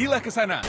Pergilah ke sana.